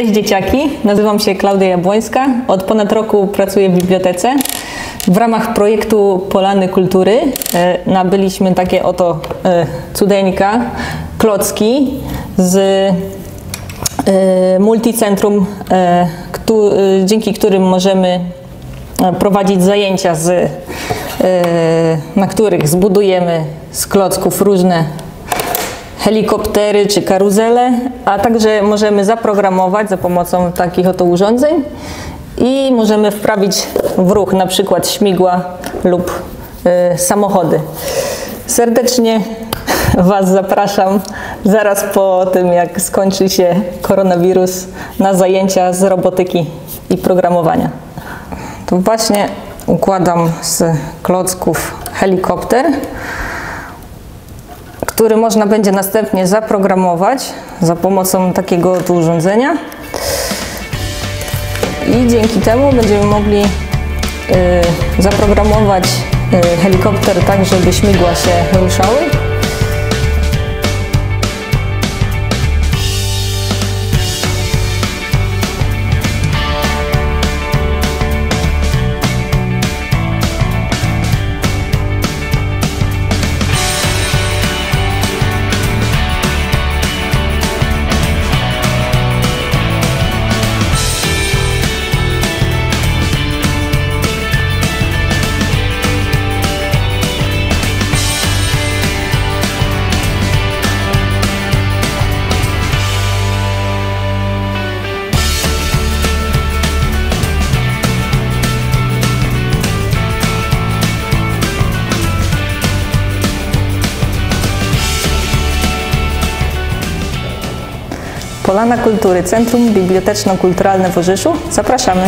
Cześć dzieciaki, nazywam się Klaudia Jabłońska. Od ponad roku pracuję w bibliotece. W ramach projektu Polany Kultury e, nabyliśmy takie oto e, cudeńka, klocki z e, multicentrum, dzięki którym możemy prowadzić zajęcia, z, na których zbudujemy z klocków różne helikoptery czy karuzele, a także możemy zaprogramować za pomocą takich oto urządzeń i możemy wprawić w ruch na przykład śmigła lub y, samochody. Serdecznie Was zapraszam zaraz po tym, jak skończy się koronawirus na zajęcia z robotyki i programowania. Tu właśnie układam z klocków helikopter który można będzie następnie zaprogramować za pomocą takiego urządzenia. I dzięki temu będziemy mogli y, zaprogramować y, helikopter tak, żeby śmigła się ruszały. Polana Kultury, Centrum Biblioteczno-Kulturalne w Orzyszu. Zapraszamy.